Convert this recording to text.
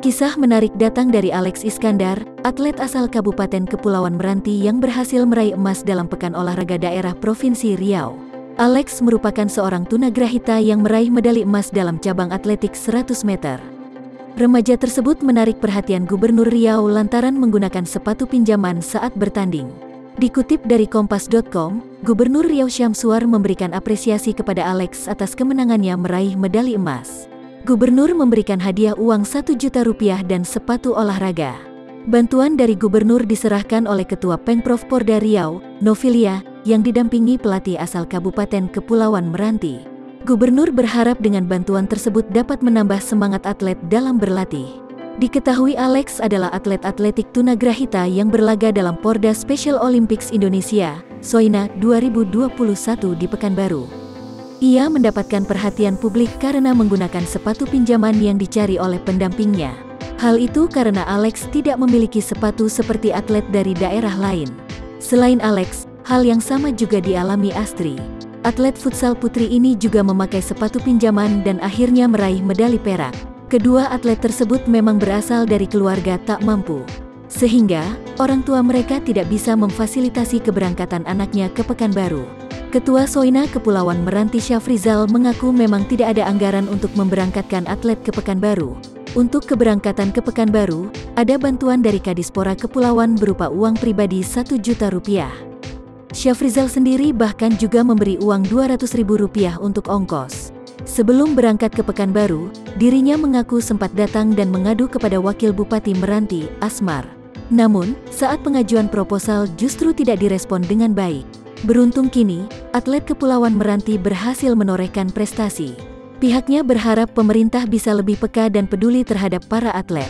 Kisah menarik datang dari Alex Iskandar, atlet asal Kabupaten Kepulauan Meranti yang berhasil meraih emas dalam Pekan Olahraga Daerah Provinsi Riau. Alex merupakan seorang tunagrahita yang meraih medali emas dalam cabang atletik 100 meter. Remaja tersebut menarik perhatian Gubernur Riau lantaran menggunakan sepatu pinjaman saat bertanding. Dikutip dari Kompas.com, Gubernur Riau Syamsuar memberikan apresiasi kepada Alex atas kemenangannya meraih medali emas. Gubernur memberikan hadiah uang 1 juta rupiah dan sepatu olahraga. Bantuan dari gubernur diserahkan oleh Ketua Pengprov Porda Riau, Novilia, yang didampingi pelatih asal Kabupaten Kepulauan Meranti. Gubernur berharap dengan bantuan tersebut dapat menambah semangat atlet dalam berlatih. Diketahui Alex adalah atlet atletik tunagrahita yang berlaga dalam Porda Special Olympics Indonesia, Soina 2021 di Pekanbaru. Ia mendapatkan perhatian publik karena menggunakan sepatu pinjaman yang dicari oleh pendampingnya. Hal itu karena Alex tidak memiliki sepatu seperti atlet dari daerah lain. Selain Alex, hal yang sama juga dialami Astri. Atlet futsal putri ini juga memakai sepatu pinjaman dan akhirnya meraih medali perak. Kedua atlet tersebut memang berasal dari keluarga tak mampu. Sehingga, orang tua mereka tidak bisa memfasilitasi keberangkatan anaknya ke Pekanbaru. Ketua Soina Kepulauan Meranti Syafrizal mengaku memang tidak ada anggaran untuk memberangkatkan atlet ke Pekanbaru. Untuk keberangkatan ke Pekanbaru, ada bantuan dari Kadispora Kepulauan berupa uang pribadi 1 juta rupiah. Syafrizal sendiri bahkan juga memberi uang 200 ribu rupiah untuk ongkos. Sebelum berangkat ke Pekanbaru, dirinya mengaku sempat datang dan mengadu kepada Wakil Bupati Meranti, Asmar. Namun, saat pengajuan proposal justru tidak direspon dengan baik. Beruntung kini, atlet Kepulauan Meranti berhasil menorehkan prestasi. Pihaknya berharap pemerintah bisa lebih peka dan peduli terhadap para atlet.